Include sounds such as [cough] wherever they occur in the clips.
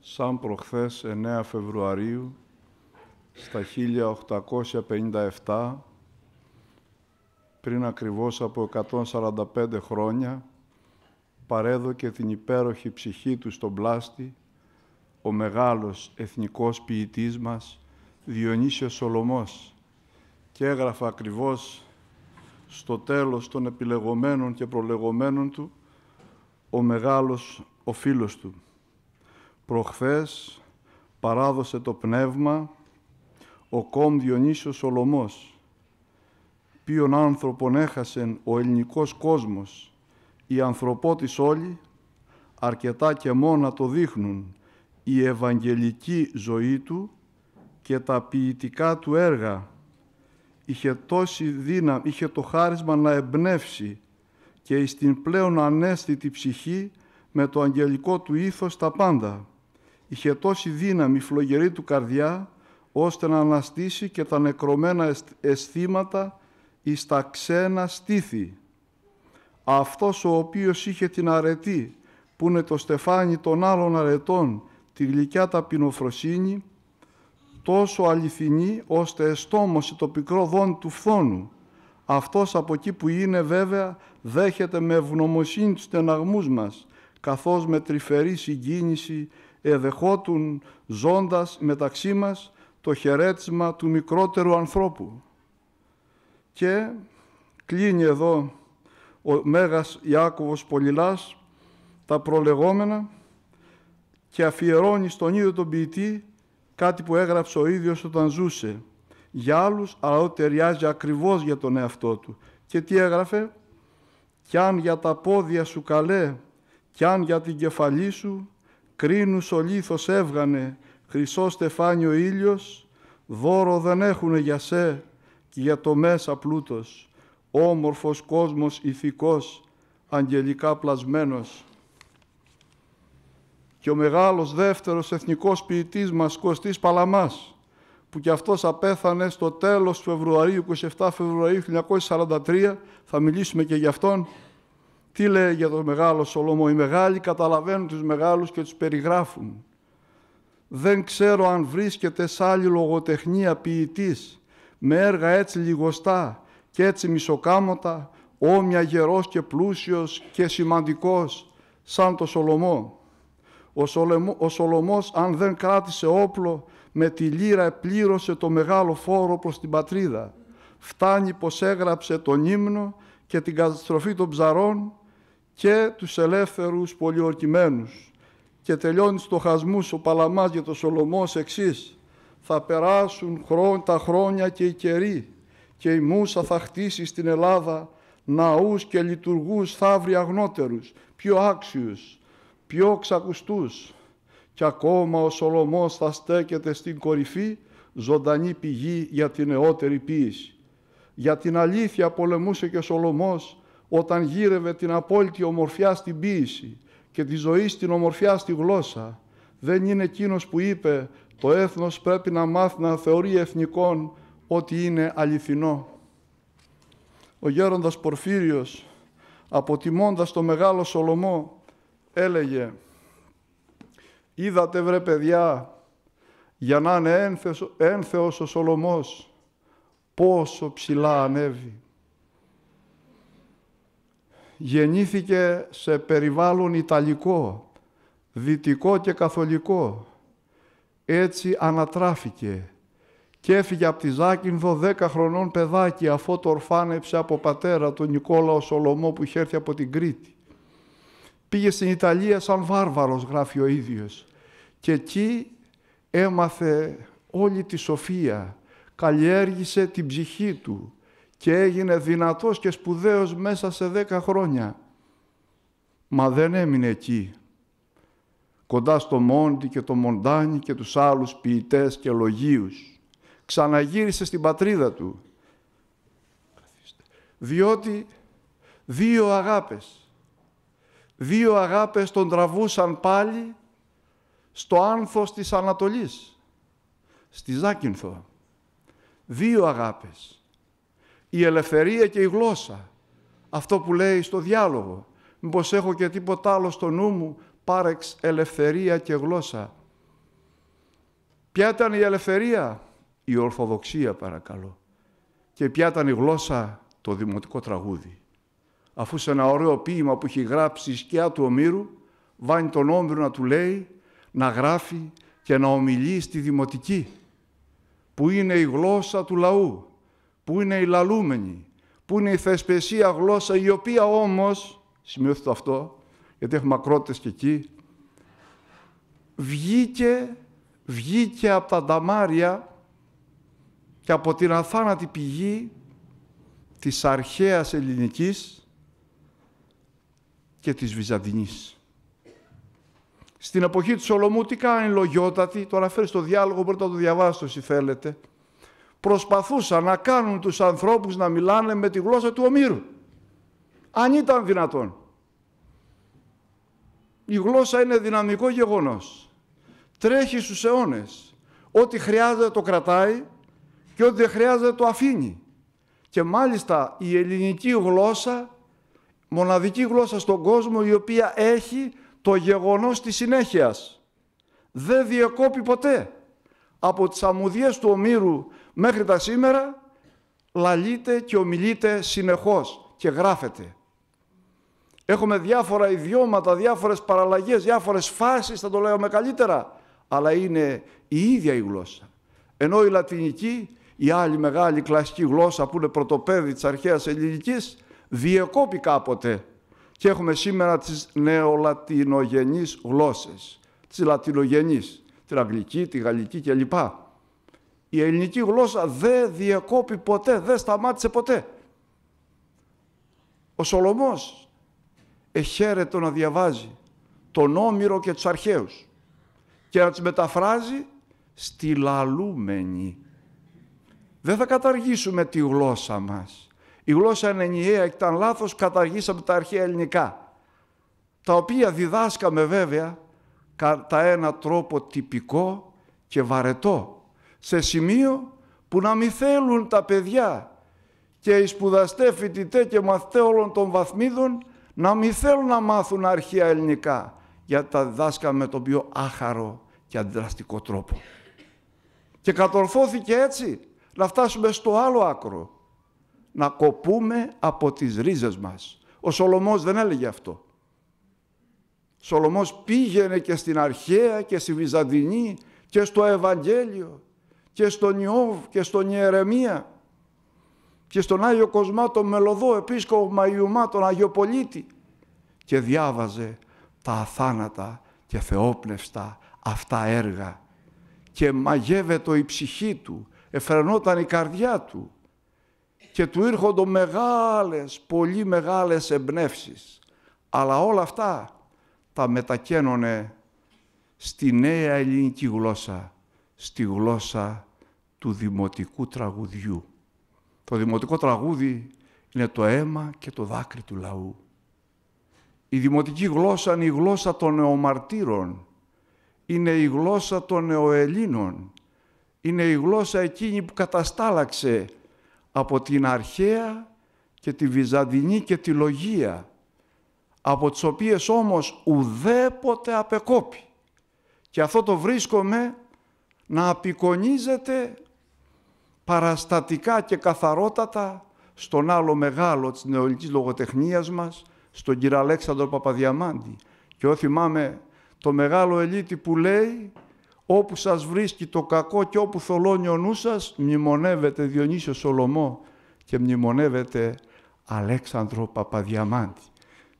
σαν προχθές 9 Φεβρουαρίου στα 1857 πριν ακριβώς από 145 χρόνια παρέδωκε την υπέροχη ψυχή του στον πλάστη ο μεγάλος εθνικός ποιητής μας Διονύσιος Σολομός και έγραφε ακριβώς στο τέλος των επιλεγωμένων και προλεγωμένων του ο μεγάλος ο φίλος του. Προχθές παράδοσε το πνεύμα ο κομ Διονύσιος Σολομός, ποιον άνθρωπον έχασεν ο ελληνικός κόσμος, οι ανθρωπότης όλοι, αρκετά και μόνα το δείχνουν η ευαγγελική ζωή του και τα ποιητικά του έργα. Είχε τόση δύναμη, είχε το χάρισμα να εμπνεύσει και στην πλέον ανέστητη ψυχή με το αγγελικό του ήθος τα πάντα. Είχε τόση δύναμη φλογερή του καρδιά, ώστε να αναστήσει και τα νεκρωμένα αισθήματα εις τα ξένα στήθη. Αυτός ο οποίος είχε την αρετή, που είναι το στεφάνι των άλλων αρετών, τη γλυκιά ταπεινοφροσύνη, τόσο αληθινή, ώστε εστόμωσε το πικρό δόνι του φθόνου. Αυτός από εκεί που είναι βέβαια δέχεται με ευγνωμοσύνη τους στεναγμούς μας, καθώς με τρυφερή συγκίνηση εδεχότουν ζώντας μεταξύ μας το χαιρέτισμα του μικρότερου ανθρώπου. Και κλείνει εδώ ο Μέγας Ιάκωβος Πολυλάς τα προλεγόμενα και αφιερώνει στον ίδιο τον ποιητή κάτι που έγραψε ο ίδιος όταν ζούσε. Για άλλους, αλλά ταιριάζει ακριβώς για τον εαυτό του. Και τι έγραφε; «Κι αν για τα πόδια σου καλέ, κι αν για την κεφαλή σου, κρίνους ο λίθος έβγανε, χρυσό στεφάνιο ήλιος, δώρο δεν έχουνε για σε και για το μέσα πλούτος, όμορφος κόσμος ηθικός, αγγελικά πλασμένος. Και ο μεγάλος δεύτερος εθνικός ποιητής μας, Κωστής Παλαμάς, που κι αυτός απέθανε στο τέλος του Φεβρουαρίου, 27 Φεβρουαρίου 1943, θα μιλήσουμε και για αυτόν, τι λέει για τον μεγάλο Σολομό. Οι μεγάλοι καταλαβαίνουν τους μεγάλους και τους περιγράφουν. Δεν ξέρω αν βρίσκεται σ' άλλη λογοτεχνία ποιητής με έργα έτσι λιγοστά και έτσι μισοκάματα, όμοια γερός και πλούσιος και σημαντικός, σαν το Σολομό. Ο, Σολεμό, αν δεν κράτησε όπλο, με τη λύρα πλήρωσε το μεγάλο φόρο προς την πατρίδα. Φτάνει πως έγραψε τον ύμνο και την καταστροφή των ψαρών και τους ελεύθερους πολιορκημένους. Και τελειώνει στο χασμούς ο Παλαμάς για το Σολομός εξής. Θα περάσουν τα χρόνια και οι καιροί και η Μούσα θα χτίσει στην Ελλάδα ναούς και λειτουργούς θαύροι αγνότερους, πιο άξιους, πιο ξακουστούς. Και ακόμα ο Σολομός θα στέκεται στην κορυφή ζωντανή πηγή για την νεότερη ποίηση. Για την αλήθεια πολεμούσε και ο Σολομός όταν γύρευε την απόλυτη ομορφιά στην ποίηση και τη ζωή στην ομορφιά στη γλώσσα. Δεν είναι εκείνος που είπε το έθνος πρέπει να μάθει να θεωρεί εθνικών ότι είναι αληθινό. Ο γέροντας Πορφύριος αποτιμώντας το μεγάλο Σολομό έλεγε «Είδατε βρε παιδιά, για να είναι ένθεος ο Σολομός, πόσο ψηλά ανέβει» γεννήθηκε σε περιβάλλον Ιταλικό, Δυτικό και Καθολικό. Έτσι ανατράφηκε και έφυγε από τη Ζάκυνθο δέκα χρονών παιδάκι αφού το ορφάνεψε από πατέρα τον Νικόλαο Σολομό που είχε έρθει από την Κρήτη. Πήγε στην Ιταλία σαν βάρβαρος γράφει ο ίδιος και εκεί έμαθε όλη τη σοφία, καλλιέργησε την ψυχή του, και έγινε δυνατός και σπουδαίος μέσα σε δέκα χρόνια. Μα δεν έμεινε εκεί. Κοντά στο Μόντι και το Μοντάνι και τους άλλους ποιητές και λογίους. Ξαναγύρισε στην πατρίδα του. Διότι δύο αγάπες, δύο αγάπες τον τραβούσαν πάλι στο άνθος της Ανατολής, στη Ζάκυνθο. Δύο αγάπες η ελευθερία και η γλώσσα. Αυτό που λέει στο διάλογο. Μήπως έχω και τίποτα άλλο στο νου μου, πάρεξ ελευθερία και γλώσσα. Ποια ήταν η ελευθερία, η Ορθοδοξία παρακαλώ. Και ποια ήταν η γλώσσα, το δημοτικό τραγούδι. Αφού σε ένα ωραίο ποίημα που έχει γράψει η σκιά του Ομήρου, βάνει τον Όμηρο να του λέει να γράφει και να ομιλεί στη δημοτική, που είναι η γλώσσα του λαού, που είναι η λαλούμενη, που είναι η θεσπεσία γλώσσα, η οποία όμως, σημειώστε αυτό, γιατί έχουμε ακρότες και εκεί, βγήκε, βγήκε από τα νταμάρια και από την αθάνατη πηγή της αρχαίας ελληνικής και της Βυζαντινής. Στην εποχή του Σολομού τι κάνει λογιότατοι, το αναφέρει στο διάλογο, μπορείτε να το διαβάσετε όσοι θέλετε. Προσπαθούσαν να κάνουν τους ανθρώπους να μιλάνε με τη γλώσσα του Ομήρου. Αν ήταν δυνατόν. Η γλώσσα είναι δυναμικό γεγονός. Τρέχει στους αιώνες. Ό,τι χρειάζεται το κρατάει και ό,τι δεν χρειάζεται το αφήνει. Και μάλιστα η ελληνική γλώσσα, μοναδική γλώσσα στον κόσμο η οποία έχει το γεγονός της συνέχειας. Δεν διεκόπη ποτέ. Από τις αμμουδιές του Ομήρου μέχρι τα σήμερα λαλείται και ομιλείται συνεχώς και γράφεται. Έχουμε διάφορα ιδιώματα, διάφορες παραλλαγές, διάφορες φάσεις, θα το λέγαμε καλύτερα, αλλά είναι η ίδια η γλώσσα. Ενώ η λατινική, η άλλη μεγάλη κλασική γλώσσα που είναι πρωτοπέδι της αρχαίας ελληνικής, διεκόπη κάποτε και έχουμε σήμερα τις νεολατινογενείς γλώσσες, τις λατινογενείς, την αγγλική, τη γαλλική κλπ. Η ελληνική γλώσσα δεν διεκόπη ποτέ, δεν σταμάτησε ποτέ. Ο Σολομός εχαίρεται να διαβάζει τον Όμηρο και τους αρχαίους και να τους μεταφράζει στη λαλούμενη. Δεν θα καταργήσουμε τη γλώσσα μας. Η γλώσσα είναι ενιαία και ήταν λάθος, καταργήσαμε τα αρχαία ελληνικά. Τα οποία διδάσκαμε βέβαια κατά ένα τρόπο τυπικό και βαρετό. Σε σημείο που να μην θέλουν τα παιδιά και οι σπουδαστέ φοιτητέ και μαθητέ όλων των βαθμίδων να μην θέλουν να μάθουν αρχαία ελληνικά γιατί τα διδάσκαμε με τον πιο άχαρο και αντιδραστικό τρόπο. Και κατορθώθηκε έτσι να φτάσουμε στο άλλο άκρο να κοπούμε από τις ρίζες μας. Ο Σολομός δεν έλεγε αυτό. Ο Σολομός πήγαινε και στην αρχαία και στη Βυζαντινή και στο Ευαγγέλιο και στον Ιώβ και στον Ιερεμία και στον Άγιο Κοσμά τον Μελωδό, επίσκοπο Μαϊουμά, τον Αγιοπολίτη και διάβαζε τα αθάνατα και θεόπνευστα αυτά έργα. Και μαγεύεται η ψυχή του, εφρενόταν η καρδιά του. Και του ήρχονται μεγάλες, πολύ μεγάλες εμπνεύσεις. Αλλά όλα αυτά τα μετακαίνωνε στη νέα ελληνική γλώσσα, στη γλώσσα του δημοτικού τραγουδιού. Το δημοτικό τραγούδι είναι το αίμα και το δάκρυ του λαού. Η δημοτική γλώσσα είναι η γλώσσα των νεομαρτύρων, είναι η γλώσσα των νεοελλήνων, είναι η γλώσσα εκείνη που καταστάλαξε από την αρχαία και τη βυζαντινή και τη λογία, από τις οποίες όμως ουδέποτε απεκόπη. Και αυτό το βρίσκομαι να απεικονίζεται παραστατικά και καθαρότατα στον άλλο μεγάλο της νεολικής λογοτεχνίας μας, στον κύριο Αλέξανδρο Παπαδιαμάντη. Και ό, θυμάμαι το μεγάλο ελίτη που λέει Όπου σας βρίσκει το κακό και όπου θολώνει ο νους σας, μνημονεύετε Διονύσιος Σολομό και μνημονεύετε Αλέξανδρο Παπαδιαμάντη.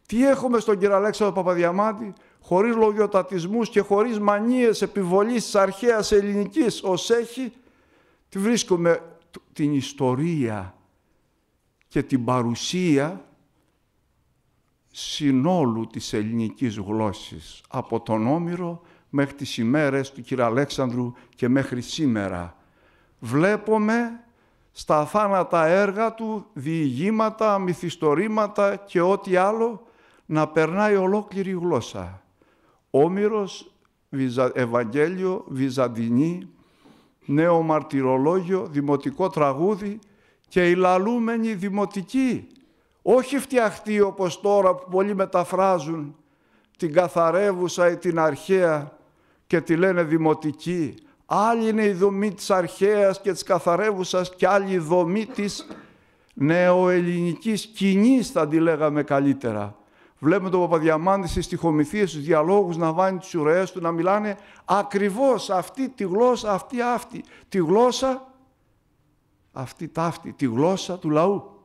Τι έχουμε στον κύριο Αλέξανδρο Παπαδιαμάντη, χωρίς λογιοτατισμούς και χωρίς μανίες επιβολής της αρχαίας ελληνικής ως έχει, τη βρίσκουμε την ιστορία και την παρουσία συνόλου της ελληνικής γλώσσης από τον Όμηρο μέχρι τις ημέρες του κ. Αλέξανδρου και μέχρι σήμερα. Βλέπουμε στα θάνατα έργα του διηγήματα, μυθιστορήματα και ό,τι άλλο να περνάει ολόκληρη γλώσσα. Όμηρος, Ευαγγέλιο, Βυζαντινή, νέο μαρτυρολόγιο, δημοτικό τραγούδι και η λαλούμενη δημοτική. Όχι φτιαχτεί όπως τώρα που πολλοί μεταφράζουν την καθαρεύουσα ή την αρχαία και τη λένε δημοτική. Άλλη είναι η δομή της αρχαίας και της καθαρεύουσας και άλλη η δομή της νεοελληνικής κοινής θα τη λέγαμε καλύτερα. Βλέπουμε τον Παπαδιαμάντη στις στοιχομηθίες, στους διαλόγους να βάνει τις ουρές του, να μιλάνε ακριβώς αυτή τη γλώσσα, αυτή αυτή. Τη γλώσσα, αυτή ταύτη, τη γλώσσα του λαού.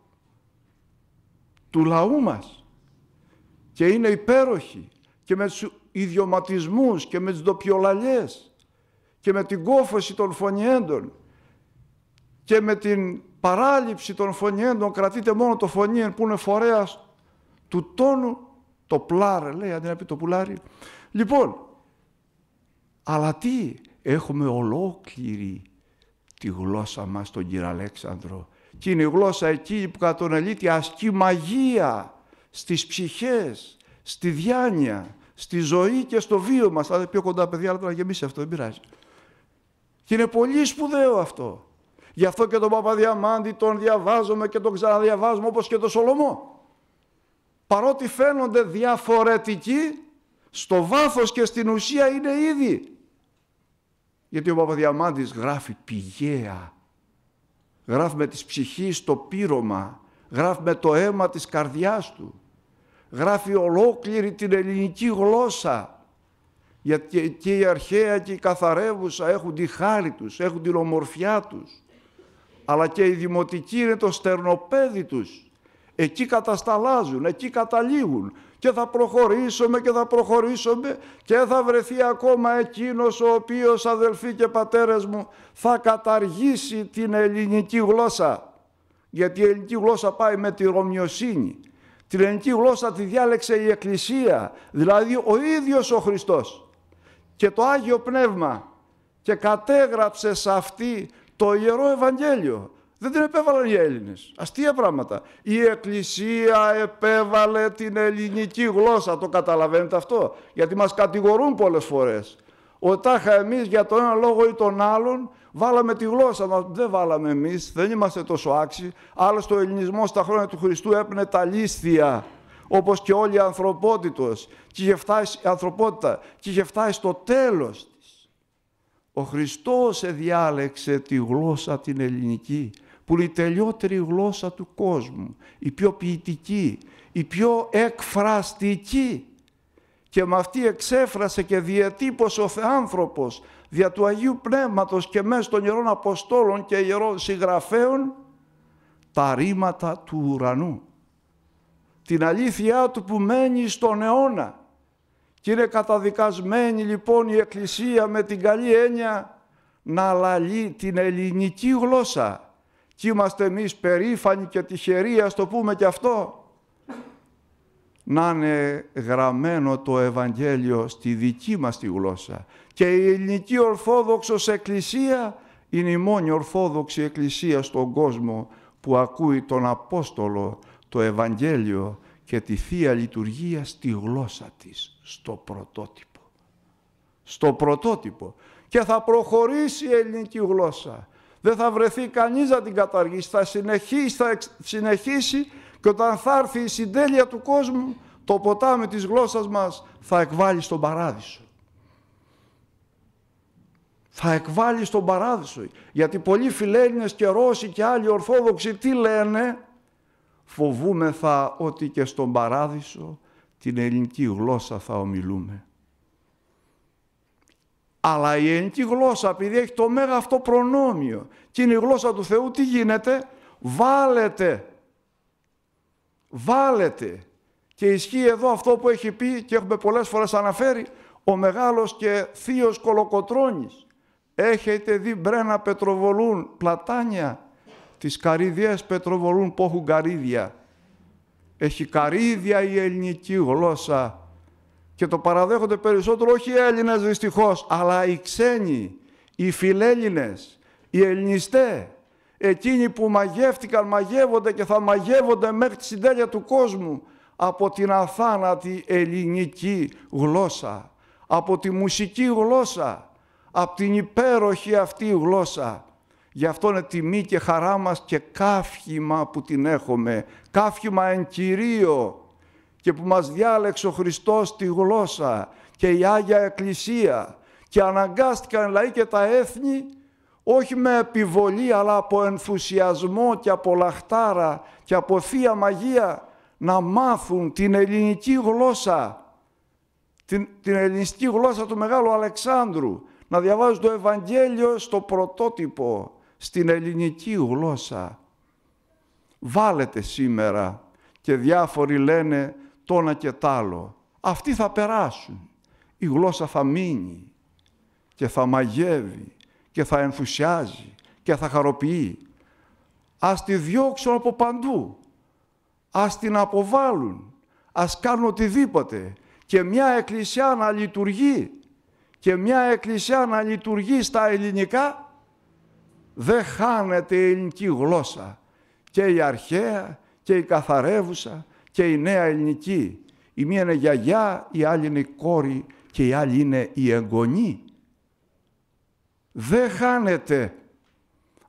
Του λαού μας. Και είναι υπέροχη και με τους ιδιωματισμούς και με τις ντοπιολαλιές και με την κόφωση των φωνιέντων και με την παράληψη των φωνιέντων κρατείτε μόνο το φωνήεν που είναι φορέας του τόνου το πλάρε λέει αντί να πει το πουλάρι λοιπόν αλλά τι έχουμε ολόκληρη τη γλώσσα μας τον κύριο Αλέξανδρο και είναι η γλώσσα εκεί που κατά τον Ελίτη ασκεί μαγεία στις ψυχές, στη διάνοια, στη ζωή και στο βίο μας. Θα πιο κοντά παιδιά, αλλά τώρα γεμίσει αυτό, δεν πειράζει. Και είναι πολύ σπουδαίο αυτό. Γι' αυτό και τον Παπαδιαμάντη τον διαβάζουμε και τον ξαναδιαβάζουμε όπως και τον Σολομό. Παρότι φαίνονται διαφορετικοί, στο βάθος και στην ουσία είναι ίδιοι. Γιατί ο Παπαδιαμάντης γράφει πηγαία, γράφει με τις ψυχής το πύρωμα, γράφει με το αίμα της καρδιάς του, γράφει ολόκληρη την ελληνική γλώσσα, γιατί και η αρχαία και η καθαρεύουσα έχουν τη χάρη τους, έχουν την ομορφιά τους, αλλά και οι δημοτικοί είναι το στερνοπέδι τους. Εκεί κατασταλάζουν, εκεί καταλήγουν και θα προχωρήσουμε και θα προχωρήσουμε και θα βρεθεί ακόμα εκείνος ο οποίος αδελφοί και πατέρες μου θα καταργήσει την ελληνική γλώσσα. Γιατί η ελληνική γλώσσα πάει με τη ρωμιοσύνη. Την ελληνική γλώσσα τη διάλεξε η Εκκλησία, δηλαδή ο ίδιος ο Χριστός και το Άγιο Πνεύμα και κατέγραψε σε αυτή το Ιερό Ευαγγέλιο. Δεν την επέβαλαν οι Έλληνες. Αστεία πράγματα. Η Εκκλησία επέβαλε την ελληνική γλώσσα. Το καταλαβαίνετε αυτό; Γιατί μας κατηγορούν πολλές φορές. Ότι τάχα εμείς για τον ένα λόγο ή τον άλλον βάλαμε τη γλώσσα μας. Δεν βάλαμε εμείς. Δεν είμαστε τόσο άξιοι. Άλλωστε ο ελληνισμός στα χρόνια του Χριστού έπαιρνε τα λίστια όπως και όλη η ανθρωπότητος και είχε φτάσει, η ανθρωπότητα και είχε φτάσει στο τέλος της. Ο Χριστός εδιάλεξε τη γλώσσα την ελληνική που είναι η τελειότερη γλώσσα του κόσμου, η πιο ποιητική, η πιο εκφραστική και με αυτή εξέφρασε και διατύπωσε ο Θεάνθρωπος δια του Αγίου Πνεύματος και μέσα των Ιερών Αποστόλων και Ιερών Συγγραφέων τα ρήματα του ουρανού την αλήθειά του που μένει στον αιώνα. Και είναι καταδικασμένη λοιπόν η Εκκλησία με την καλή έννοια να λαλεί την ελληνική γλώσσα. Και είμαστε εμείς περήφανοι και τυχεροί, ας το πούμε και αυτό. Να είναι γραμμένο το Ευαγγέλιο στη δική μας τη γλώσσα. Και η ελληνική Ορθόδοξος Εκκλησία είναι η μόνη Ορθόδοξη Εκκλησία στον κόσμο που ακούει τον Απόστολο το Ευαγγέλιο και τη Θεία Λειτουργία στη γλώσσα της, στο πρωτότυπο. Στο πρωτότυπο. Και θα προχωρήσει η ελληνική γλώσσα. Δεν θα βρεθεί κανείς να την καταργήσει. Θα συνεχίσει, θα συνεχίσει και όταν θα έρθει η συντέλεια του κόσμου, το ποτάμι της γλώσσας μας θα εκβάλει στον παράδεισο. Θα εκβάλει στον παράδεισο. Γιατί πολλοί φιλέλληνες και Ρώσοι και άλλοι Ορθόδοξοι τι λένε, φοβούμεθα ότι και στον παράδεισο την ελληνική γλώσσα θα ομιλούμε. Αλλά η ελληνική γλώσσα, επειδή έχει το μέγα αυτό προνόμιο και είναι η γλώσσα του Θεού, τι γίνεται, βάλετε. Βάλετε. Και ισχύει εδώ αυτό που έχει πει και έχουμε πολλές φορές αναφέρει ο μεγάλος και θείος Κολοκοτρώνης. Έχετε δει μπρένα πετροβολούν πλατάνια τις καρύδιες πετροβολούν που έχουν καρύδια. Έχει καρύδια η ελληνική γλώσσα και το παραδέχονται περισσότερο όχι οι Έλληνες δυστυχώς, αλλά οι ξένοι, οι φιλέλληνες, οι ελληνιστέ, εκείνοι που μαγεύτηκαν, μαγεύονται και θα μαγεύονται μέχρι τη συντέλεια του κόσμου από την αθάνατη ελληνική γλώσσα, από τη μουσική γλώσσα, από την υπέροχη αυτή γλώσσα. Γι' αυτό είναι τιμή και χαρά μας και κάφημα που την έχουμε. Κάφημα εν Κυρίω και που μας διάλεξε ο Χριστός τη γλώσσα και η Άγια Εκκλησία και αναγκάστηκαν λαοί και τα έθνη όχι με επιβολή αλλά από ενθουσιασμό και από λαχτάρα και από θεία μαγεία να μάθουν την ελληνική γλώσσα, την, την ελληνική γλώσσα του Μεγάλου Αλεξάνδρου, να διαβάζουν το Ευαγγέλιο στο πρωτότυπο, στην ελληνική γλώσσα. Βάλετε σήμερα και διάφοροι λένε τόνα και τ' άλλο. Αυτοί θα περάσουν. Η γλώσσα θα μείνει και θα μαγεύει και θα ενθουσιάζει και θα χαροποιεί. Ας τη διώξουν από παντού. Ας την αποβάλουν. Ας κάνουν οτιδήποτε. Και μια εκκλησιά να λειτουργεί και μια εκκλησιά να λειτουργεί στα ελληνικά δεν χάνεται η ελληνική γλώσσα. Και η αρχαία και η καθαρεύουσα και η νέα ελληνική. Η μία είναι γιαγιά, η άλλη είναι η κόρη και η άλλη είναι η εγγονή. Δεν χάνεται.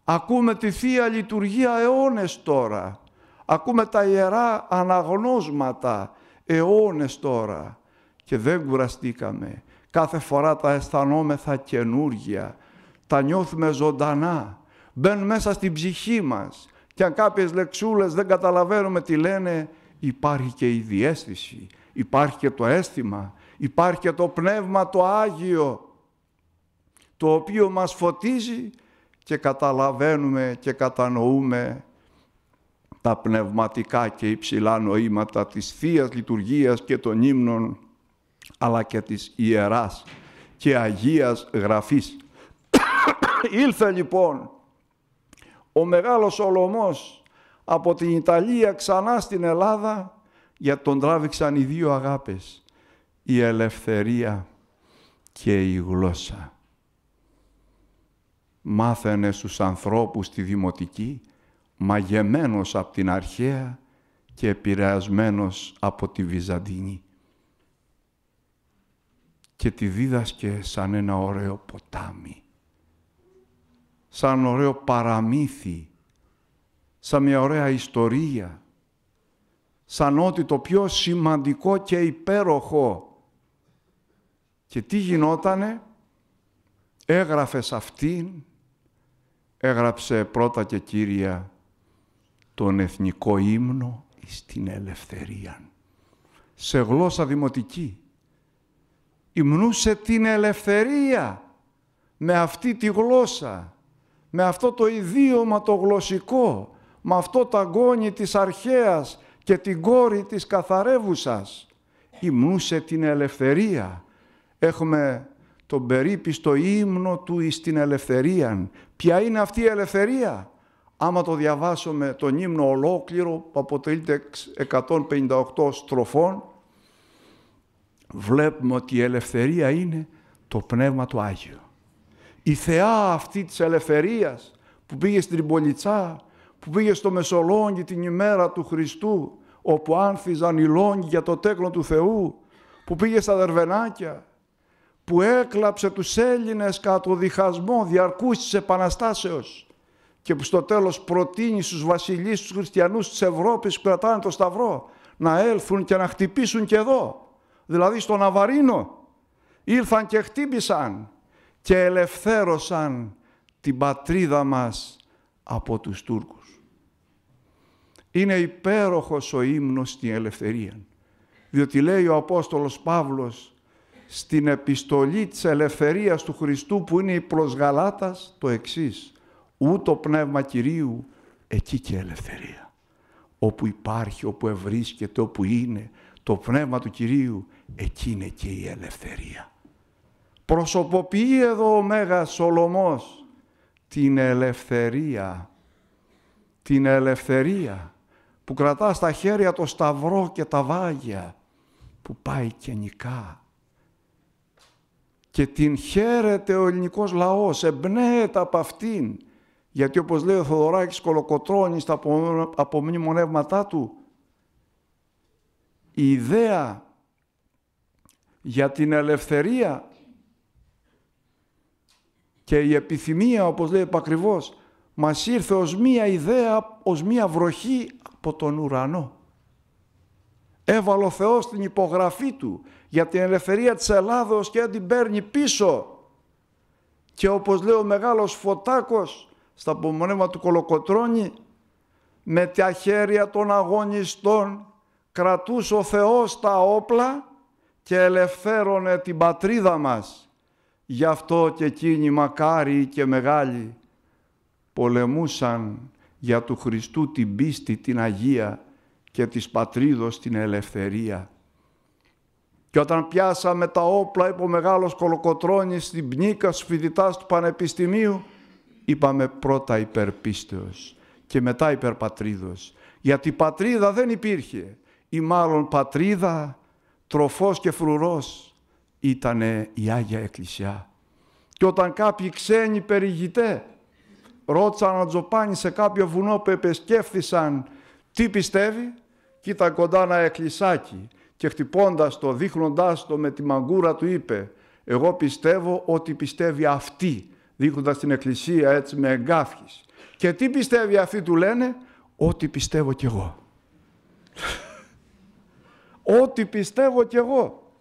Ακούμε τη Θεία Λειτουργία αιώνες τώρα. Ακούμε τα Ιερά Αναγνώσματα αιώνες τώρα. Και δεν κουραστήκαμε. Κάθε φορά τα αισθανόμεθα καινούργια. Τα νιώθουμε ζωντανά. Μπαίνουν μέσα στην ψυχή μας. Και αν κάποιες λεξούλες δεν καταλαβαίνουμε τι λένε, υπάρχει και η διέστηση, υπάρχει και το αίσθημα, υπάρχει και το Πνεύμα το Άγιο, το οποίο μας φωτίζει και καταλαβαίνουμε και κατανοούμε τα πνευματικά και υψηλά νοήματα της Θείας Λειτουργίας και των ύμνων, αλλά και της Ιεράς και Αγίας Γραφής. [coughs] Ήλθε λοιπόν ο Μεγάλος Σολομός από την Ιταλία ξανά στην Ελλάδα για τον τράβηξαν οι δύο αγάπες, η ελευθερία και η γλώσσα. Μάθαινε στους ανθρώπους τη δημοτική, μαγεμένος από την αρχαία και επηρεασμένος από τη Βυζαντινή. Και τη δίδασκε σαν ένα ωραίο ποτάμι, σαν ωραίο παραμύθι, σαν μια ωραία ιστορία, σαν ότι το πιο σημαντικό και υπέροχο. Και τι γινότανε, έγραφε σε αυτήν, έγραψε πρώτα και κύρια τον εθνικό ύμνο στην ελευθερία. Σε γλώσσα δημοτική. Υμνούσε την ελευθερία με αυτή τη γλώσσα, με αυτό το ιδίωμα το γλωσσικό, με αυτό το αγώνι της αρχαίας και την κόρη της καθαρεύουσας. Υμνούσε την ελευθερία. Έχουμε τον περίπιστο ύμνο του εις την ελευθερία. Ποια είναι αυτή η ελευθερία; Άμα το διαβάσουμε τον ύμνο ολόκληρο που αποτελείται 158 στροφών, βλέπουμε ότι η ελευθερία είναι το Πνεύμα του Άγιο. Η θεά αυτή της ελευθερίας που πήγε στην Πολιτσά που πήγε στο Μεσολόγγι την ημέρα του Χριστού, όπου άνθιζαν οι λόγοι για το τέκνο του Θεού, που πήγε στα Δερβενάκια, που έκλαψε τους Έλληνες κατά το διχασμό διαρκούς της Επαναστάσεως και που στο τέλος προτείνει στους βασιλείς, στους χριστιανούς της Ευρώπης που κρατάνε το Σταυρό, να έλθουν και να χτυπήσουν και εδώ, δηλαδή στον Αβαρίνο. Ήρθαν και χτύπησαν και ελευθέρωσαν την πατρίδα μας από τους Τούρκους. Είναι υπέροχος ο ύμνος στην ελευθερία. Διότι λέει ο Απόστολος Παύλος στην επιστολή της ελευθερίας του Χριστού που είναι η προς Γαλάτας το εξής. Ούτω πνεύμα Κυρίου, εκεί και ελευθερία. Όπου υπάρχει, όπου ευρίσκεται, όπου είναι το πνεύμα του Κυρίου, εκεί είναι και η ελευθερία. Προσωποποιεί εδώ ο Μέγας Σολομός την ελευθερία. Την ελευθερία που κρατά στα χέρια το σταυρό και τα βάγια, που πάει και νικά. Και την χαίρεται ο ελληνικός λαός, εμπνέεται από αυτήν, γιατί όπως λέει ο Θοδωράκης Κολοκοτρώνης στα απομνημονεύματά του, η ιδέα για την ελευθερία και η επιθυμία, όπως λέει επακριβώς, μας ήρθε ως μία ιδέα, ως μία βροχή από τον ουρανό. Έβαλε ο Θεός την υπογραφή Του για την ελευθερία της Ελλάδος και την παίρνει πίσω. Και όπως λέει ο μεγάλος Φωτάκος στα απομονέμα του Κολοκοτρώνη, με τα χέρια των αγωνιστών κρατούσε ο Θεός τα όπλα και ελευθέρωνε την πατρίδα μας. Γι' αυτό και εκείνοι μακάρι και μεγάλοι πολεμούσαν για του Χριστού την πίστη, την Αγία και της πατρίδος την ελευθερία. Και όταν πιάσαμε τα όπλα, είπε ο μεγάλος Κολοκοτρώνης στην πνίκα στους φοιτητάς του Πανεπιστημίου, είπαμε πρώτα υπερπίστεως και μετά υπερπατρίδος. Γιατί πατρίδα δεν υπήρχε. Ή μάλλον πατρίδα, τροφός και φρουρός ήταν η Άγια Εκκλησιά. Και όταν κάποιοι ξένοι περιηγητέ ρώτησαν ο Τζοπάνης σε κάποιο βουνό που επισκέφθησαν τι πιστεύει, κοίτα κοντά ένα εκκλησάκι και χτυπώντας το, δείχνοντάς το με τη μαγκούρα του είπε «Εγώ πιστεύω ότι πιστεύει αυτή», δείχνοντας την εκκλησία έτσι με εγκάφχης. Και τι πιστεύει αυτή του λένε «Ό,τι πιστεύω κι εγώ». [laughs] Ό,τι πιστεύω κι εγώ.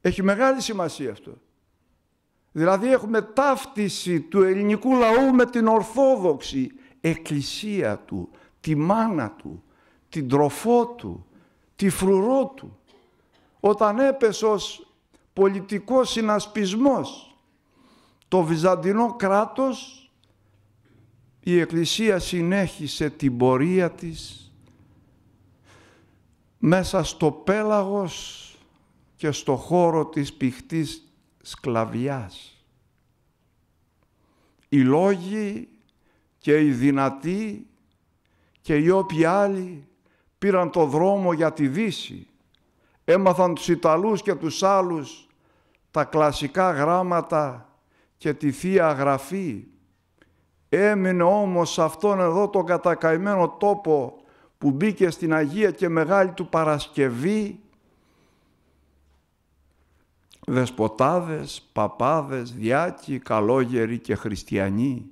Έχει μεγάλη σημασία αυτό. Δηλαδή έχουμε ταύτιση του ελληνικού λαού με την Ορθόδοξη εκκλησία του, τη μάνα του, την τροφό του, τη φρουρό του. Όταν έπεσε ως πολιτικός συνασπισμός το Βυζαντινό κράτος, η Εκκλησία συνέχισε την πορεία της μέσα στο πέλαγος και στο χώρο της πηχτής σκλαβιάς. Οι λόγοι και οι δυνατοί και οι όποιοι άλλοι πήραν το δρόμο για τη Δύση. Έμαθαν τους Ιταλούς και τους άλλους τα κλασικά γράμματα και τη Θεία Γραφή. Έμεινε όμως σε αυτόν εδώ τον κατακαημένο τόπο που μπήκε στην Αγία και Μεγάλη του Παρασκευή δεσποτάδες, παπάδες, διάκοι, καλόγεροι και χριστιανοί.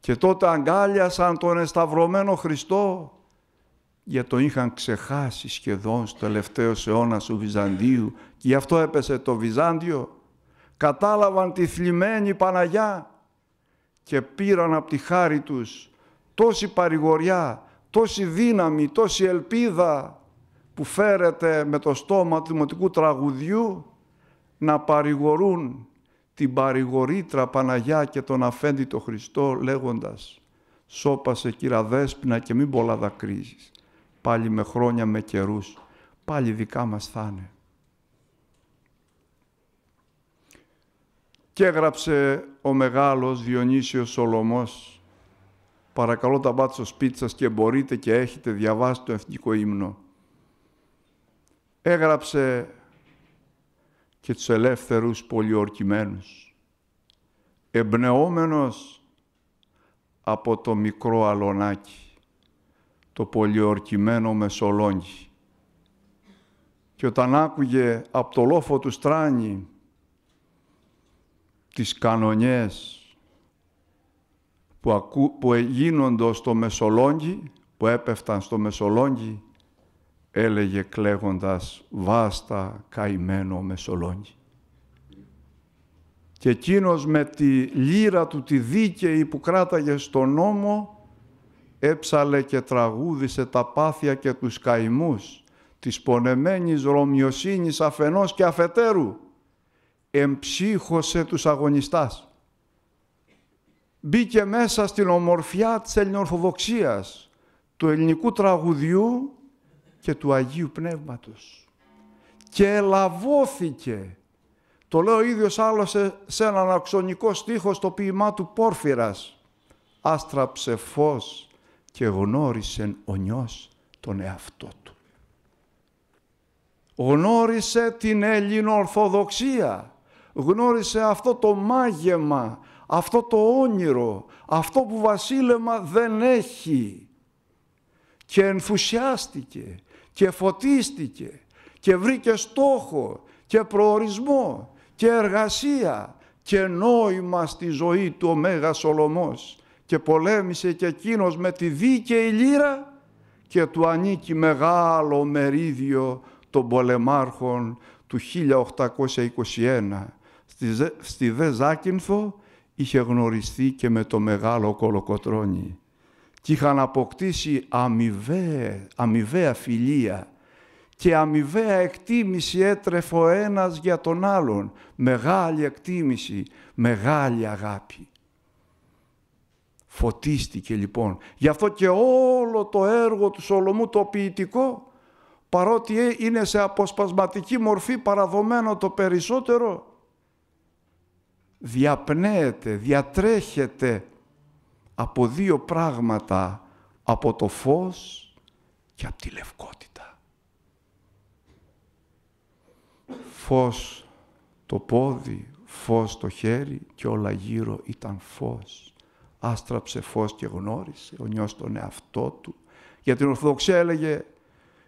Και τότε αγκάλιασαν τον εσταυρωμένο Χριστό για τον είχαν ξεχάσει σχεδόν στο τελευταίο αιώνα του Βυζαντίου και γι' αυτό έπεσε το Βυζάντιο. Κατάλαβαν τη θλιμμένη Παναγιά και πήραν από τη χάρη τους τόση παρηγοριά, τόση δύναμη, τόση ελπίδα που φέρεται με το στόμα του δημοτικού τραγουδιού να παρηγορούν την παρηγορήτρα Παναγιά και τον αφέντη το Χριστό λέγοντας «Σώπασε κύρα Δέσποινα και μην πολλά δακρύζεις, πάλι με χρόνια με καιρούς, πάλι δικά μας θα είναι». Και έγραψε ο μεγάλος Διονύσιος Σολομός παρακαλώ τα πάτε στο σπίτι σας και μπορείτε και έχετε διαβάσει το εθνικό ύμνο έγραψε και τους ελεύθερους πολιορκημένους, εμπνεόμενος από το μικρό αλωνάκι, το πολιορκημένο Μεσολόγγι. Και όταν άκουγε από το λόφο του στράνι τις κανονιές που, ακού, που γίνονται στο Μεσολόγγι, που έπεφταν στο Μεσολόγγι, έλεγε κλαίγοντας «Βάστα καημένο Μεσολόγγι». Και εκείνος με τη λύρα του τη δίκαιη που κράταγε στον νόμο έψαλε και τραγούδισε τα πάθια και τους καημούς της πονεμένης ρωμιοσύνης αφενός και αφετέρου εμψύχωσε τους αγωνιστάς. Μπήκε μέσα στην ομορφιά της ελληνορθοδοξίας, του ελληνικού τραγουδιού και του Αγίου Πνεύματος. Και ελαβώθηκε. Το λέω ο ίδιος άλλο σε, έναν αξονικό στίχο στο ποίημά του Πόρφυρας. Άστραψε φως και γνώρισε ο νιός τον εαυτό του. Γνώρισε την Ορθοδοξία. Γνώρισε αυτό το μάγεμα, αυτό το όνειρο, αυτό που βασίλεμα δεν έχει. Και ενθουσιάστηκε και φωτίστηκε και βρήκε στόχο και προορισμό και εργασία και νόημα στη ζωή του ο Μέγας Σολομός. Και πολέμησε και εκείνος με τη δίκαιη λύρα και του ανήκει μεγάλο μερίδιο των πολεμάρχων του 1821 Στη δε Ζάκυνθο είχε γνωριστεί και με το μεγάλο κολοκοτρόνι και είχαν αποκτήσει αμοιβαία, αμοιβαία φιλία και αμοιβαία εκτίμηση έτρεφε ο ένας για τον άλλον. Μεγάλη εκτίμηση, μεγάλη αγάπη. Φωτίστηκε λοιπόν. Γι' αυτό και όλο το έργο του Σολομού το ποιητικό, παρότι είναι σε αποσπασματική μορφή παραδομένο το περισσότερο, διαπνέεται, διατρέχεται από δύο πράγματα, από το φως και από τη λευκότητα. Φως το πόδι, φως το χέρι και όλα γύρω ήταν φως. Άστραψε φως και γνώρισε ο νιός τον εαυτό του. Για την Ορθοδοξία έλεγε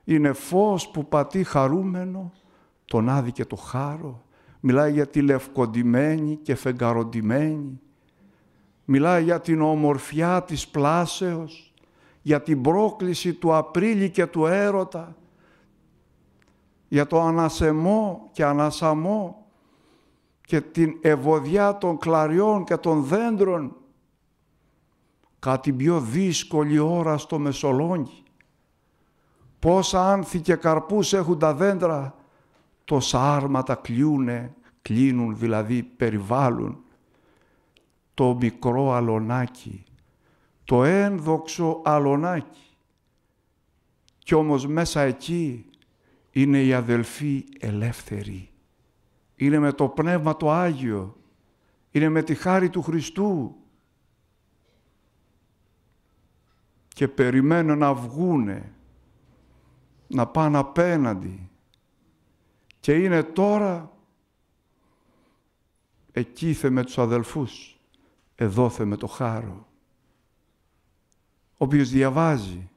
είναι φως που πατεί χαρούμενο τον άδει και το χάρο. Μιλάει για τη λευκοντημένη και φεγγαροντημένη Μιλάει για την ομορφιά της πλάσεως, για την πρόκληση του Απρίλη και του έρωτα, για το ανασεμό και ανασαμό και την ευωδιά των κλαριών και των δέντρων, κάτι πιο δύσκολη ώρα στο Μεσολόγγι. Πόσα άνθη και καρπούς έχουν τα δέντρα, τόσα άρματα κλείουνε, κλείνουν δηλαδή, περιβάλλουν το μικρό αλωνάκι, το ένδοξο αλωνάκι. Κι όμως μέσα εκεί είναι οι αδελφοί ελεύθεροι. Είναι με το Πνεύμα το Άγιο. Είναι με τη χάρη του Χριστού. Και περιμένουν να βγούνε, να πάνε απέναντι. Και είναι τώρα εκεί με τους αδελφούς εδόθε με το χάρο. Όποιος διαβάζει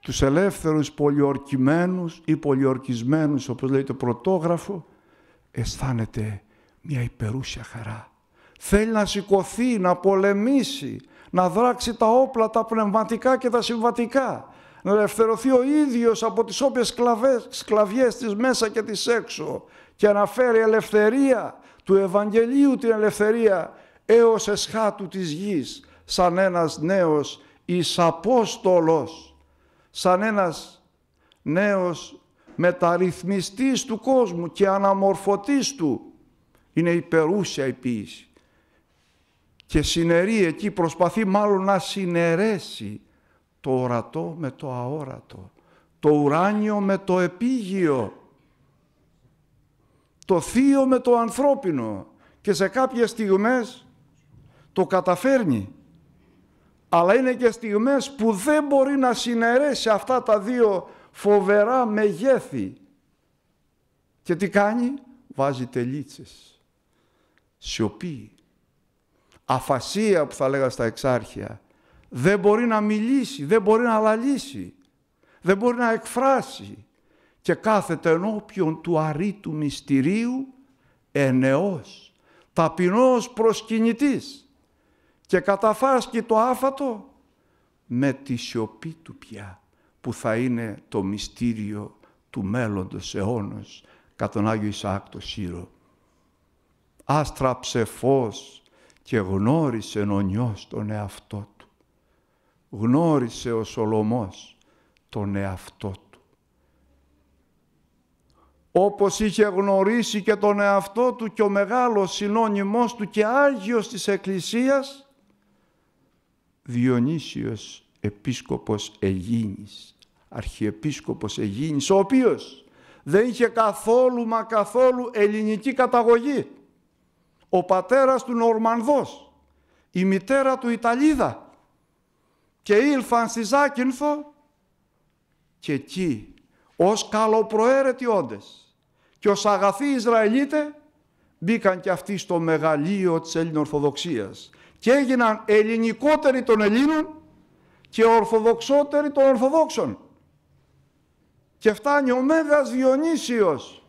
τους ελεύθερους πολιορκημένους ή πολιορκισμένους, όπως λέει το πρωτόγραφο, αισθάνεται μια υπερούσια χαρά. Θέλει να σηκωθεί, να πολεμήσει, να δράξει τα όπλα, τα πνευματικά και τα συμβατικά, να ελευθερωθεί ο ίδιος από τις όποιες σκλαβές, σκλαβιές της μέσα και της έξω και να φέρει ελευθερία του Ευαγγελίου την ελευθερία έως εσχάτου της γης, σαν ένας νέος εις Απόστολος, σαν ένας νέος μεταρρυθμιστής του κόσμου και αναμορφωτής του. Είναι υπερούσια η ποίηση. Και συνερεί εκεί, προσπαθεί μάλλον να συνερέσει το ορατό με το αόρατο, το ουράνιο με το επίγειο, το θείο με το ανθρώπινο και σε κάποιες στιγμές το καταφέρνει. Αλλά είναι και στιγμές που δεν μπορεί να συνερέσει αυτά τα δύο φοβερά μεγέθη. Και τι κάνει, βάζει τελίτσες. Σιωπή. Αφασία που θα λέγα στα εξάρχεια. Δεν μπορεί να μιλήσει, δεν μπορεί να λαλήσει. Δεν μπορεί να εκφράσει. Και κάθεται ενώπιον του αρήτου μυστηρίου ενεός, ταπεινός προσκυνητής και καταφάσκει το άφατο με τη σιωπή του πια που θα είναι το μυστήριο του μέλλοντος αιώνος κατά τον Άγιο Ισαάκ το Σύρο. Άστραψε φως και γνώρισε ο νιός τον εαυτό του. Γνώρισε ο Σολομός τον εαυτό του. Όπως είχε γνωρίσει και τον εαυτό του και ο μεγάλος συνώνυμός του και Άγιος της Εκκλησίας, Διονύσιος Επίσκοπος Αιγίνης, Αρχιεπίσκοπος Αιγίνης, ο οποίος δεν είχε καθόλου μα καθόλου ελληνική καταγωγή. Ο πατέρας του Νορμανδός, η μητέρα του Ιταλίδα. Και ήλθαν στη Ζάκυνθο και εκεί ως καλοπροαίρετοι όντες. Και ως αγαθοί Ισραηλίτε μπήκαν και αυτοί στο μεγαλείο της Ελληνορθοδοξίας και έγιναν ελληνικότεροι των Ελλήνων και ορθοδοξότεροι των Ορθοδόξων. Και φτάνει ο Μέγας Διονύσιος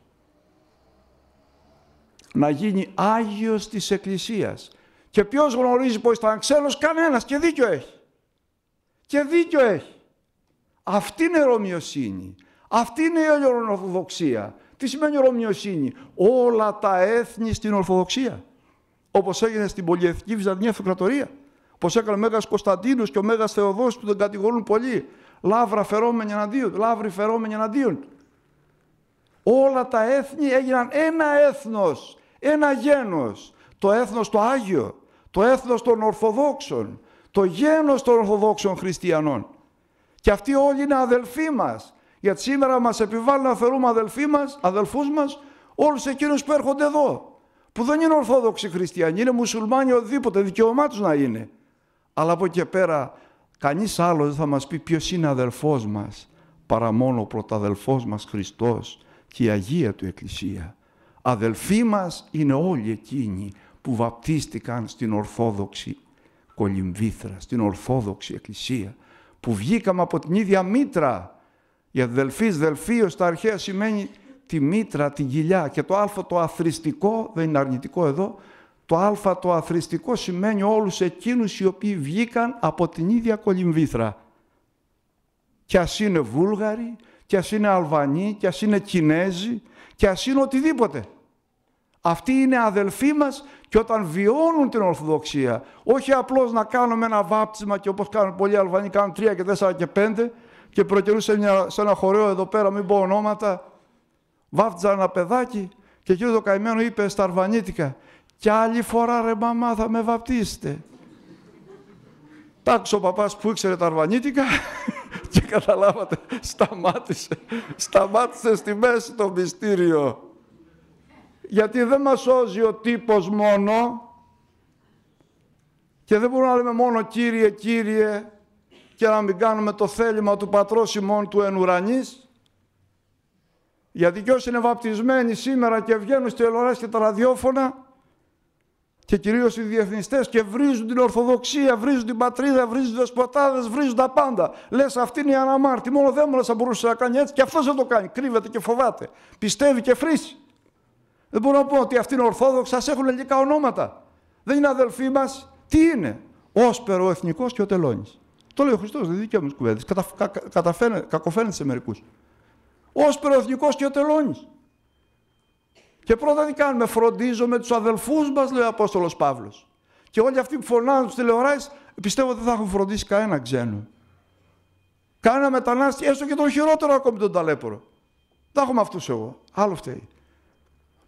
να γίνει Άγιος της Εκκλησίας. Και ποιος γνωρίζει πως ήταν ξένος, κανένας και δίκιο έχει. Και δίκιο έχει. Αυτή είναι η Ρωμιοσύνη. Αυτή είναι η Ορθοδοξία. Τι σημαίνει Ρωμιοσύνη; Όλα τα έθνη στην Ορθοδοξία. Όπως έγινε στην πολυεθνική Βυζαντινή Αυτοκρατορία. Όπως έκανε ο Μέγας Κωνσταντίνος και ο Μέγας Θεοδός που τον κατηγορούν πολύ. Λαύρα φερόμενοι εναντίον, λαύροι φερόμενοι εναντίον. Όλα τα έθνη έγιναν ένα έθνος, ένα γένος. Το έθνος το Άγιο, το έθνος των Ορθοδόξων, το γένος των Ορθοδόξων Χριστιανών. Και αυτοί όλοι είναι αδελφοί μας. Γιατί σήμερα μας επιβάλλουν να θεωρούμε αδελφοί μας, αδελφούς μας, όλους εκείνους που έρχονται εδώ. Που δεν είναι Ορθόδοξοι Χριστιανοί, είναι Μουσουλμάνοι οδήποτε, δικαιωμά τους να είναι. Αλλά από εκεί πέρα κανείς άλλος δεν θα μας πει ποιος είναι αδελφός μας, παρά μόνο ο πρωταδελφός μας Χριστός και η Αγία του Εκκλησία. Αδελφοί μας είναι όλοι εκείνοι που βαπτίστηκαν στην Ορθόδοξη κολυμβήθρα, στην Ορθόδοξη Εκκλησία, που βγήκαμε από την ίδια μήτρα. Για δελφής, δελφίος στα αρχαία σημαίνει τη μήτρα, την κοιλιά και το α το αθρηστικό, δεν είναι αρνητικό εδώ, το α το αθρηστικό σημαίνει όλους εκείνους οι οποίοι βγήκαν από την ίδια κολυμβήθρα. Κι ας είναι Βούλγαροι, κι ας είναι Αλβανοί, κι ας είναι Κινέζοι, κι ας είναι οτιδήποτε. Αυτοί είναι αδελφοί μας και όταν βιώνουν την Ορθοδοξία, όχι απλώς να κάνουμε ένα βάπτισμα και όπως κάνουν πολλοί Αλβανοί, κάνουν τρία και τέσσερα και πέντε και προκαιρούσε μια, σε ένα χωρίο εδώ πέρα, μην πω ονόματα, βάφτιζαν ένα παιδάκι και εκεί το καημένο είπε στα Αρβανίτικα «Κι άλλη φορά ρε μαμά θα με βαπτίσετε». Τ' άκουσε ο παπάς που ήξερε τα Αρβανίτικα [laughs] και καταλάβατε, σταμάτησε, σταμάτησε στη μέση το μυστήριο γιατί δεν μας σώζει ο τύπος μόνο και δεν μπορούμε να λέμε μόνο Κύριε, Κύριε και να μην κάνουμε το θέλημα του Πατρός ημών του εν ουρανής. Γιατί και όσοι είναι βαπτισμένοι σήμερα και βγαίνουν στις τηλεοράσεις και τα ραδιόφωνα και κυρίως οι διεθνιστές και βρίζουν την Ορθοδοξία, βρίζουν την πατρίδα, βρίζουν τους δεσποτάδες, βρίζουν τα πάντα. Λες αυτή είναι η αναμάρτη, μόνο δεν μου θα μπορούσε να κάνει έτσι και αυτός δεν το κάνει. Κρύβεται και φοβάται. Πιστεύει και φρύσει. Δεν μπορώ να πω ότι αυτοί είναι Ορθόδοξοι, σας έχουν ελληνικά ονόματα. Δεν είναι αδελφοί μας. Τι είναι; Όσπερο ο εθνικός και ο τελώνης. Το λέει ο Χριστός, δεν είναι δικιά μου κουβέντα. Κατα, κακοφαίνεται σε μερικούς. Όσπερο ο εθνικό και ο τελώνης. Και πρώτα τι κάνουμε, φροντίζουμε τους αδελφούς μας, λέει ο Απόστολος Παύλος. Και όλοι αυτοί που φωνάζουν στις τηλεοράσεις, πιστεύω ότι δεν θα έχουν φροντίσει κανένα ξένο. Κανένα μετανάστη, έστω και τον χειρότερο ακόμη τον ταλέπορο. Τα έχουμε αυτούς εγώ. Άλλο φταίει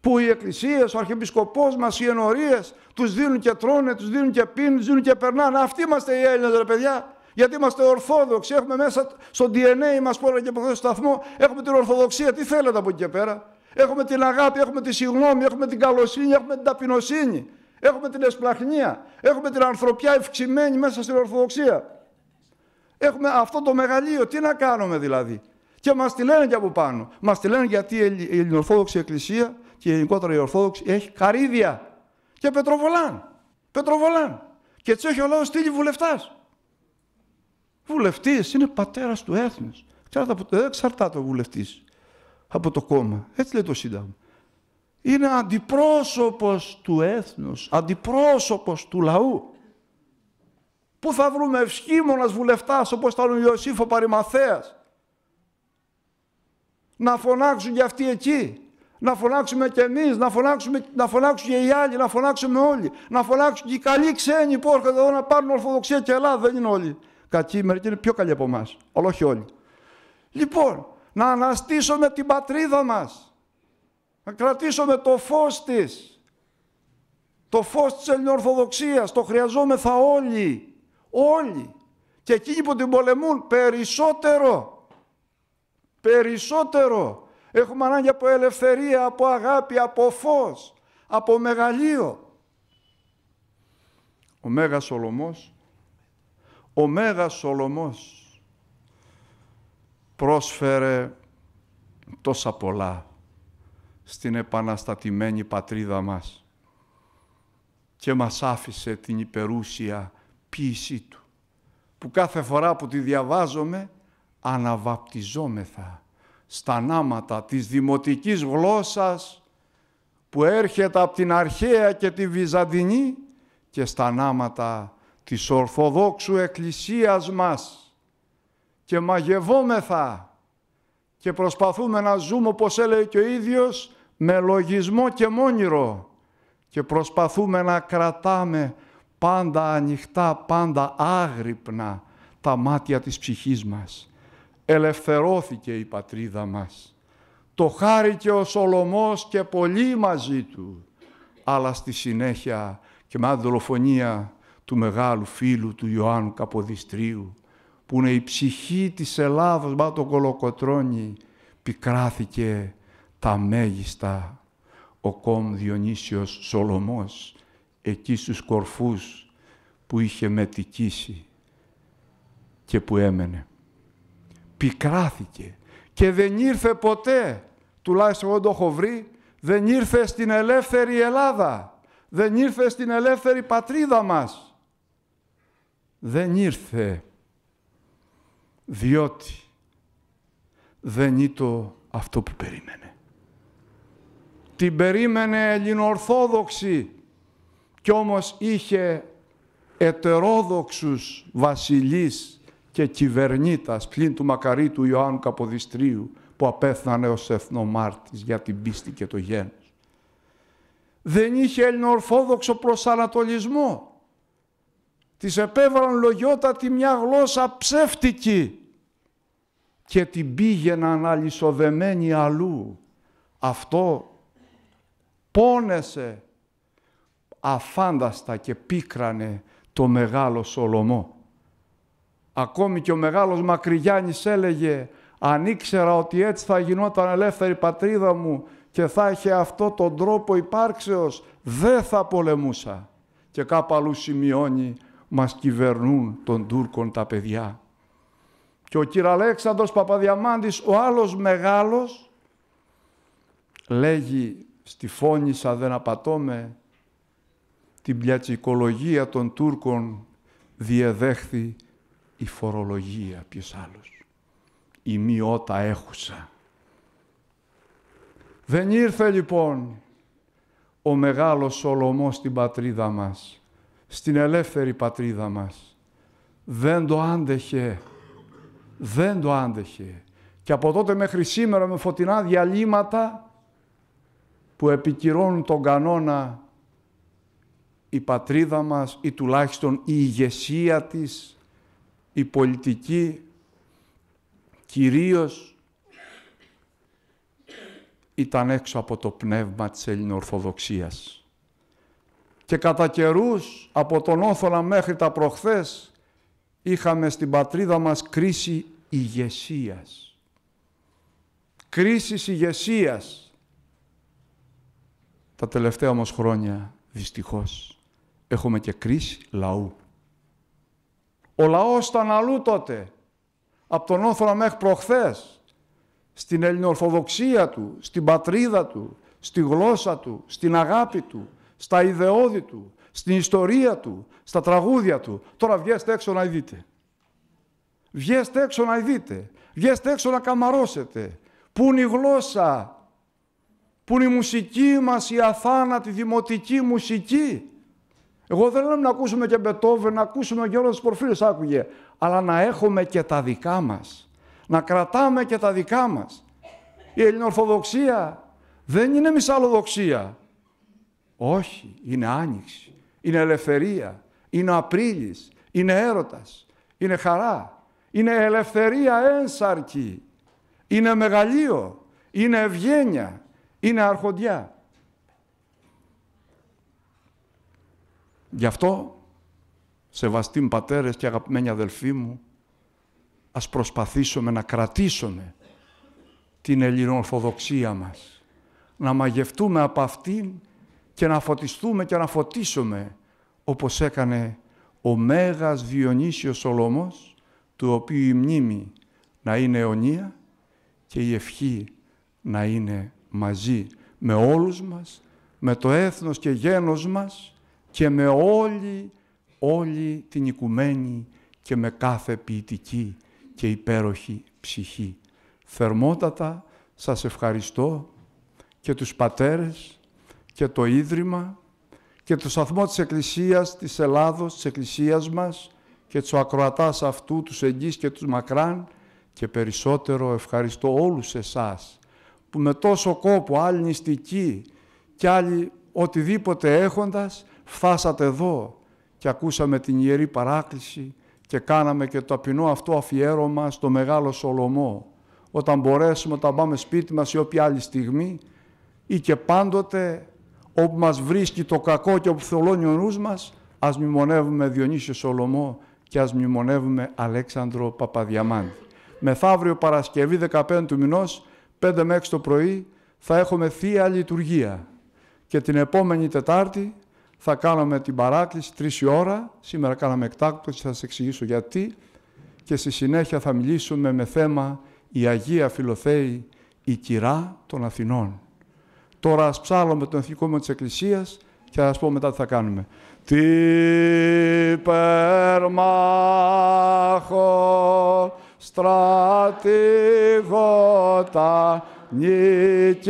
που οι εκκλησίες, ο αρχιεπισκοπός μας, οι ενορίες, τους δίνουν και τρώνε, τους δίνουν και πίνουν, τους δίνουν και περνάνε. Αυτοί είμαστε οι Έλληνες ρε παιδιά. Γιατί είμαστε Ορθόδοξοι, έχουμε μέσα στο DNA μας που και από αυτό το σταθμό, έχουμε την Ορθοδοξία. Τι θέλετε από εκεί και πέρα. Έχουμε την αγάπη, έχουμε τη συγνώμη, έχουμε την καλοσύνη, έχουμε την ταπεινοσύνη. Έχουμε την εσπλαχνία, έχουμε την ανθρωπιά ευξημένη μέσα στην Ορθοδοξία. Έχουμε αυτό το μεγαλείο, τι να κάνουμε δηλαδή. Και μας τη λένε και από πάνω. Μας τη λένε γιατί η Ελληνοορθόδοξη Εκκλησία και γενικότερα η Ορθόδοξη έχει καρύδια και πετροβολάν. Πετροβολάν. Και έτσι έχει ο λαός στείλει βουλευτάς. Βουλευτής είναι πατέρας του έθνους. Δεν εξαρτάται ο βουλευτής από το κόμμα. Έτσι λέει το Σύνταγμα. Είναι αντιπρόσωπος του έθνους, αντιπρόσωπος του λαού. Πού θα βρούμε ευσχήμονας βουλευτάς όπως ήταν ο Ιωσήφ ο Παρημαθέας. Να φωνάξουν για αυτοί εκεί. Να φωνάξουμε κι εμείς, να, φωνάξουμε, να φωνάξουν και οι άλλοι, να φωνάξουμε όλοι. Να φωνάξουν και οι καλοί ξένοι που έρχονται εδώ να πάρουν Ορθοδοξία και Ελλάδα. Δεν είναι όλοι. Κακοί, μερικοί είναι πιο καλοί από εμάς. Αλλά όχι όλοι. Λοιπόν, να αναστήσουμε την πατρίδα μας. Να κρατήσουμε το φως της. Το φως της Ελληνοορθοδοξίας. Το χρειαζόμεθα όλοι. Όλοι. Και εκείνοι που την πολεμούν περισσότερο. Περισσότερο. Έχουμε ανάγκη από ελευθερία, από αγάπη, από φως, από μεγαλείο. Ο Μέγας Σολομός, ο Μέγας Σολομός πρόσφερε τόσα πολλά στην επαναστατημένη πατρίδα μας και μας άφησε την υπερούσια ποίησή του που κάθε φορά που τη διαβάζουμε αναβαπτιζόμεθα στα νάματα της δημοτικής γλώσσας που έρχεται από την αρχαία και τη βυζαντινή και στα νάματα της Ορθοδόξου Εκκλησίας μας και μαγευόμεθα και προσπαθούμε να ζούμε όπως έλεγε και ο ίδιος με λογισμό και μόνιρο και προσπαθούμε να κρατάμε πάντα ανοιχτά, πάντα άγρυπνα τα μάτια της ψυχής μας. Ελευθερώθηκε η πατρίδα μας. Το χάρηκε ο Σολομός και πολύ μαζί του. Αλλά στη συνέχεια και με δολοφονία του μεγάλου φίλου του Ιωάννου Καποδιστρίου που είναι η ψυχή της Ελλάδος, μα το κολοκοτρώνει, πικράθηκε τα μέγιστα ο κομ Διονύσιος Σολομός εκεί στους κορφούς που είχε μετικήσει και που έμενε. Πικράθηκε και δεν ήρθε ποτέ, τουλάχιστον εγώ το έχω βρει, δεν ήρθε στην ελεύθερη Ελλάδα, δεν ήρθε στην ελεύθερη πατρίδα μας. Δεν ήρθε διότι δεν ήταν αυτό που περίμενε. Την περίμενε ελληνοορθόδοξη κι όμως είχε ετερόδοξους βασιλείς και κυβερνήτας πλην του μακαρίτου Ιωάννου Καποδιστρίου που απέθανε ως εθνομάρτης για την πίστη και το γένος. Δεν είχε ελληνοορθόδοξο προσανατολισμό. Της επέβαλαν λογιότατη μια γλώσσα ψεύτικη και την πήγαιναν αλυσοδεμένη αλλού. Αυτό πόνεσε αφάνταστα και πίκρανε το μεγάλο Σολομό. Ακόμη και ο μεγάλος Μακρυγιάννης έλεγε «Αν ήξερα ότι έτσι θα γινόταν ελεύθερη πατρίδα μου και θα είχε αυτό τον τρόπο υπάρξεως, δεν θα πολεμούσα». Και κάπου αλλού σημειώνει «Μας κυβερνούν των Τούρκων τα παιδιά». Και ο Αλέξανδρος Παπαδιαμάντης, ο άλλος μεγάλος, λέγει στη Φόνησα δεν απατώμε, την πλιατσικολογία των Τούρκων διεδέχθη η φορολογία, ποιος άλλος. Η μειώτα έχουσα. Δεν ήρθε λοιπόν ο μεγάλος Σολομός στην πατρίδα μας, στην ελεύθερη πατρίδα μας. Δεν το άντεχε, δεν το άντεχε. Και από τότε μέχρι σήμερα με φωτεινά διαλύματα που επικυρώνουν τον κανόνα η πατρίδα μας ή τουλάχιστον η ηγεσία της, η πολιτική, κυρίως ήταν έξω από το πνεύμα της Ελληνοορθοδοξίας. Και κατά καιρούς από τον Όθωνα μέχρι τα προχθές, είχαμε στην πατρίδα μας κρίση ηγεσίας. Κρίση ηγεσίας. Τα τελευταία όμως χρόνια, δυστυχώς, έχουμε και κρίση λαού. Ο λαός ήταν αλλού τότε, από τον Όθωνα μέχρι προχθές, στην ελληνοορθοδοξία του, στην πατρίδα του, στη γλώσσα του, στην αγάπη του, στα ιδεώδη του, στην ιστορία του, στα τραγούδια του. Τώρα βγέστε έξω να δείτε. Βγέστε έξω να δείτε. Βγέστε έξω να καμαρώσετε. Πού είναι η γλώσσα; Πού είναι η μουσική μας, η αθάνατη δημοτική μουσική; Εγώ δεν λέω να ακούσουμε και Μπετόβεν, να ακούσουμε και όλους τους προφίλους άκουγε, αλλά να έχουμε και τα δικά μας. Να κρατάμε και τα δικά μας. Η Ελληνορθοδοξία δεν είναι μισαλοδοξία. Όχι, είναι άνοιξη, είναι ελευθερία, είναι απρίλης, είναι έρωτας, είναι χαρά, είναι ελευθερία ένσαρκη, είναι μεγαλείο, είναι ευγένεια, είναι αρχοντιά. Γι' αυτό, σεβαστοί πατέρες και αγαπημένοι αδελφοί μου, ας προσπαθήσουμε να κρατήσουμε την ελληνοορθοδοξία μας, να μαγευτούμε από αυτήν και να φωτιστούμε και να φωτίσουμε όπως έκανε ο Μέγας Διονύσιος Σολομός, του οποίου η μνήμη να είναι αιωνία και η ευχή να είναι μαζί με όλους μας, με το έθνος και γένος μας, και με όλη, όλη την οικουμένη και με κάθε ποιητική και υπέροχη ψυχή. Θερμότατα σας ευχαριστώ και τους πατέρες και το Ίδρυμα και το σταθμό της Εκκλησίας της Ελλάδος, της Εκκλησίας μας και τους ακροατάς αυτού, τους εγγύς και τους μακράν και περισσότερο ευχαριστώ όλους εσάς που με τόσο κόπο, άλλοι νηστικοί και άλλοι οτιδήποτε έχοντας, φτάσατε εδώ και ακούσαμε την Ιερή Παράκληση και κάναμε και το ταπεινό αυτό αφιέρωμα στο Μεγάλο Σολομό. Όταν μπορέσουμε, όταν πάμε σπίτι μας ή όποια άλλη στιγμή ή και πάντοτε όπου μας βρίσκει το κακό και όπου θολώνει ο νους μας, ας μνημονεύουμε Διονύσιο Σολομό και ας μνημονεύουμε Αλέξανδρο Παπαδιαμάντη. Μεθαύριο Παρασκευή 15 του μηνός, 5 με 6 το πρωί, θα έχουμε Θεία Λειτουργία. Και την επόμενη Τετάρτη θα κάνουμε την παράκληση τρεις η ώρα. Σήμερα κάναμε εκτάκτο θα σας εξηγήσω γιατί. Και στη συνέχεια θα μιλήσουμε με θέμα η Αγία Φιλοθέη, η κυρά των Αθηνών. Τώρα ας ψάλουμε τον εθνικό μου της Εκκλησίας και θα σας πω μετά τι θα κάνουμε. Τι περμάχο στρατηγότα νικητήρια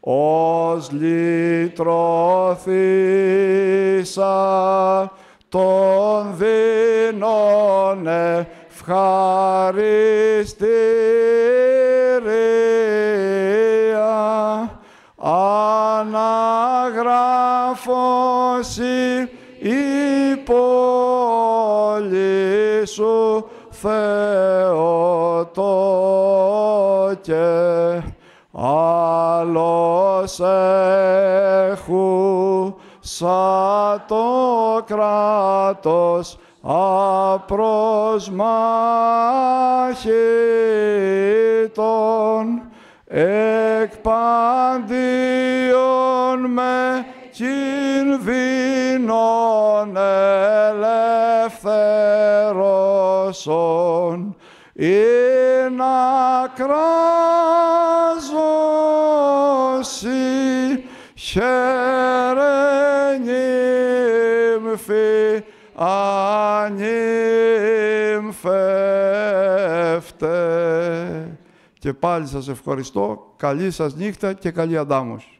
ως λυτρωθήσα ευχαριστήρια αναγράφωση η πόλη σου Θεότο και άλλος έχουν σαν το κράτος απροσμάχητον εκπαντίον με κινδύνων ελευθερώσον. Ή να κράζωση χαίρε νύμφη ανήμφευτε. Και πάλι σας ευχαριστώ. Καλή σας νύχτα και καλή αντάμωση.